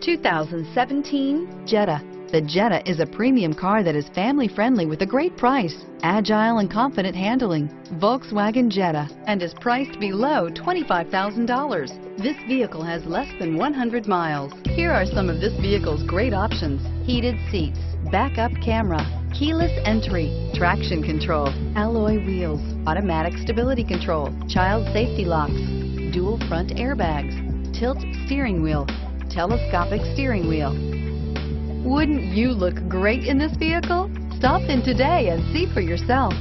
2017 Jetta. The Jetta is a premium car that is family friendly with a great price, agile and confident handling. Volkswagen Jetta and is priced below $25,000. This vehicle has less than 100 miles. Here are some of this vehicle's great options. Heated seats, backup camera, keyless entry, traction control, alloy wheels, automatic stability control, child safety locks, dual front airbags, tilt steering wheel, telescopic steering wheel. Wouldn't you look great in this vehicle? Stop in today and see for yourself.